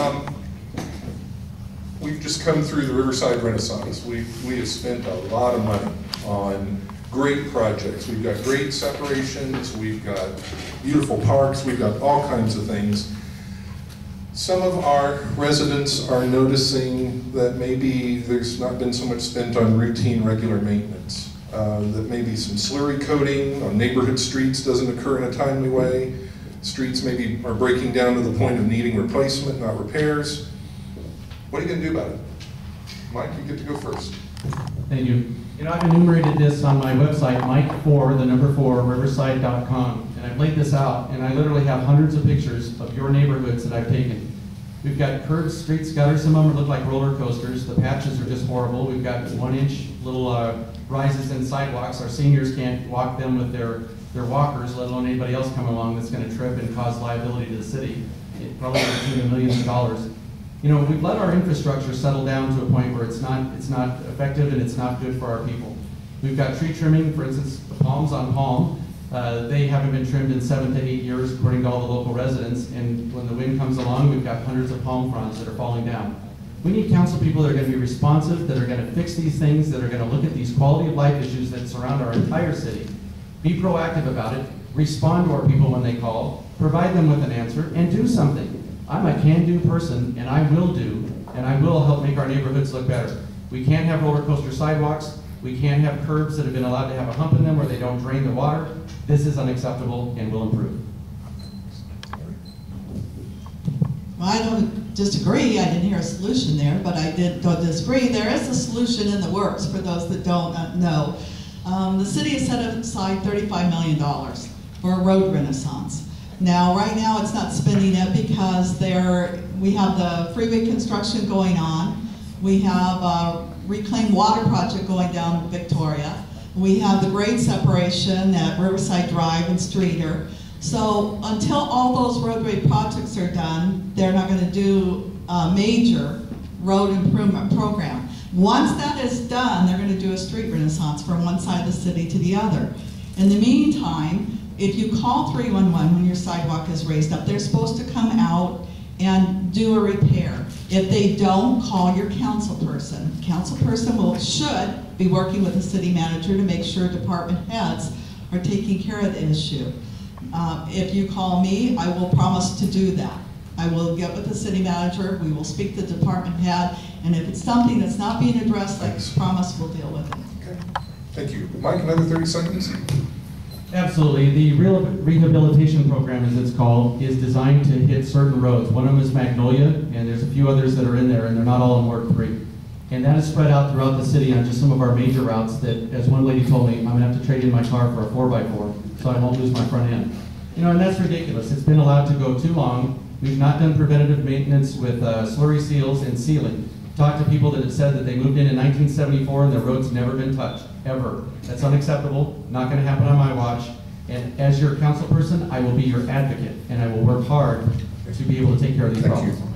Um, We've just come through the Riverside Renaissance. We, we have spent a lot of money on great projects. We've got grade separations, we've got beautiful parks, we've got all kinds of things. Some of our residents are noticing that maybe there's not been so much spent on routine, regular maintenance. Uh, That maybe some slurry coating on neighborhood streets doesn't occur in a timely way. Streets maybe are breaking down to the point of needing replacement, not repairs. What are you gonna do about it? Mike, you get to go first. Thank you. You know, I've enumerated this on my website, Mike4, the number four, riverside.com, and I've laid this out, and I literally have hundreds of pictures of your neighborhoods that I've taken. We've got curbs, streets, gutters, some of them look like roller coasters, the patches are just horrible. We've got one-inch little uh, rises in sidewalks, our seniors can't walk them with their, their walkers, let alone anybody else coming along that's gonna trip and cause liability to the city. It probably to of millions of dollars. You know, we've let our infrastructure settle down to a point where it's not, it's not effective and it's not good for our people. We've got tree trimming, for instance, the palms on Palm, uh, they haven't been trimmed in seven to eight years according to all the local residents, and when the wind comes along, we've got hundreds of palm fronds that are falling down. We need council people that are gonna be responsive, that are gonna fix these things, that are gonna look at these quality of life issues that surround our entire city. Be proactive about it, respond to our people when they call, provide them with an answer, and do something. I'm a can-do person, and I will do, and I will help make our neighborhoods look better. We can't have roller coaster sidewalks, we can't have curbs that have been allowed to have a hump in them where they don't drain the water. This is unacceptable and will improve. Well, I don't disagree, I didn't hear a solution there, but I did, disagree. There is a solution in the works for those that don't uh, know. Um, the city has set aside thirty-five million dollars for a road renaissance. Now, right now, it's not spending it because we have the freeway construction going on. We have a reclaimed water project going down Victoria. We have the grade separation at Riverside Drive and Streeter. So until all those roadway projects are done, they're not gonna do a major road improvement program. Once that is done, they're gonna do a street renaissance from one side of the city to the other. In the meantime, if you call 311 when your sidewalk is raised up, they're supposed to come out and do a repair. If they don't, call your council person. Council person will, should be working with the city manager to make sure department heads are taking care of the issue. Uh, If you call me, I will promise to do that. I will get with the city manager, we will speak to the department head, and if it's something that's not being addressed, like promise, we'll deal with it. Okay, thank you. Mike, another thirty seconds? Absolutely. The real rehabilitation program, as it's called, is designed to hit certain roads. One of them is Magnolia, and there's a few others that are in there, and they're not all in Ward Three. And that is spread out throughout the city on just some of our major routes that, as one lady told me, I'm gonna have to trade in my car for a four by four, so I won't lose my front end. You know, and that's ridiculous. It's been allowed to go too long. We've not done preventative maintenance with uh, slurry seals and sealing. Talked to people that have said that they moved in in 1974 and their road's never been touched, ever. That's unacceptable, not gonna happen on my watch. And as your council person, I will be your advocate, and I will work hard to be able to take care of these Thank you. problems.